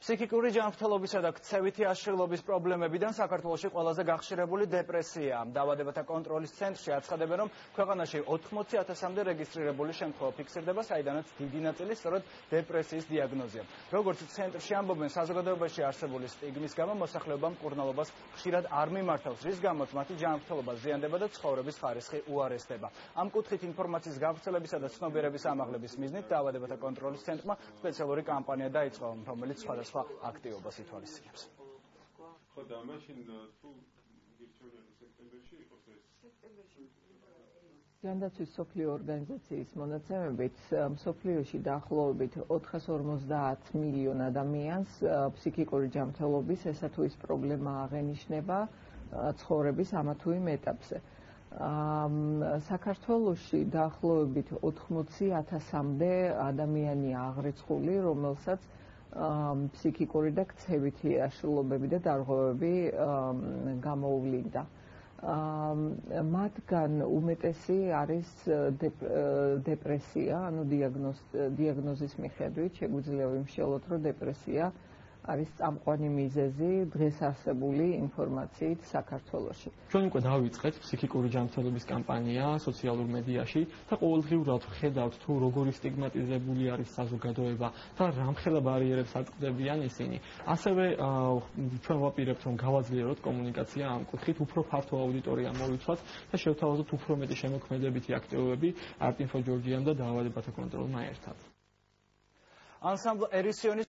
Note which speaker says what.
Speaker 1: ფსიქიკური ჯანმრთელობისა და ქცევითი აშლილობის პრობლემებიდან საქართველოში ყველაზე გახშირებული დეპრესიაა. დაავადებათა კონტროლის ცენტრში აცხადებენ, რომ ქვეყანაში 80000-მდე რეგისტრირებული შემთხვევა ფიქსირდება, საიდანაც დიდი ნაწილი სწორედ დეპრესიის დიაგნოზია. როგორც ცენტრში ამბობენ, საზოგადოებაში არსებული სტიგმის გამო მოსახლეობა მკურნალობას ხშირად არ მიმართავს, რის გამოც მათი ჯანმრთელობა ზიანდება და ცხოვრების ხარისხი უარესდება. ამ კუთხით ინფორმაციის გავრცელებისა და ცნობიერების ამაღლების მიზნით დაავადებათა კონტროლის ცენტრმა სპეციალური კამპანია დაიწყო, რომელიც სხვადასხვა სხვადასხვა აქტივობას ითვალისწინებს. ხო და მაშინ თუ გირჩევნილი სექტემბერში იყოს ეს სექტემბერში
Speaker 2: ჯანდაცვის სოფლიო ორგანიზაციის მონაცემებით სოფლიოში დაახლოებით 450 მილიონ ადამიანს ფსიქიკური ჯანმრთელობის ესა თუ ის პრობლემა აღენიშნება ცხოვრების ამა თუ იმ ეტაპზე. აა საქართველოში დაახლოებით 80000-მდე ადამიანია აღრიცხული, რომელსაც ფსიქიკური და ქცევითი აშლილობები და დარღვევები გამოუვლინდა. აა მათგან უმეტესი არის დეპრესია, ანუ დიაგნოზის მიხედვით შეგვიძლია ვიმშელოთ, რომ დეპრესია არის წამყვანი მიზეზი დღეს არსებული ინფორმაციით საქართველოში.
Speaker 3: ჩვენ უკვე დავიწყეთ ფსიქიკური ჯანმრთელობის კამპანია სოციალურ მედიაში და ყოველდღიურად ვხედავთ თუ როგორი სტიგმატიზებული არის საზოგადოება და რამხელა ბარიერებს აწყდებიან ისინი. ასევე ჩვენ ვაპირებთ რომ გავაძლიეროთ კომუნიკაცია ამ კუთხით, უფრო ფართო აუდიტორია მოვიცვათ და შევთავაზოთ უფრო მეტი შემოქმედებითი აქტივობები არტინფო ჯორჯიამ და დაავადებათა კონტროლმა ერთად.
Speaker 1: ანსამბლ ერისიონის